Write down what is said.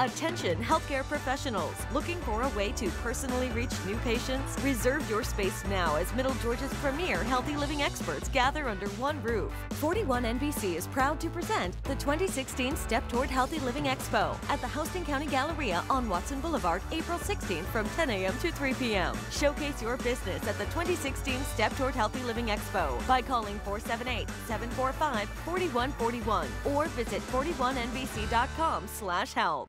Attention healthcare professionals looking for a way to personally reach new patients? Reserve your space now as Middle Georgia's premier healthy living experts gather under one roof. 41 NBC is proud to present the 2016 Step Toward Healthy Living Expo at the Houston County Galleria on Watson Boulevard, April 16th from 10 a.m. to 3 p.m. Showcase your business at the 2016 Step Toward Healthy Living Expo by calling 478 745 4141 or visit 41nbc.com slash help.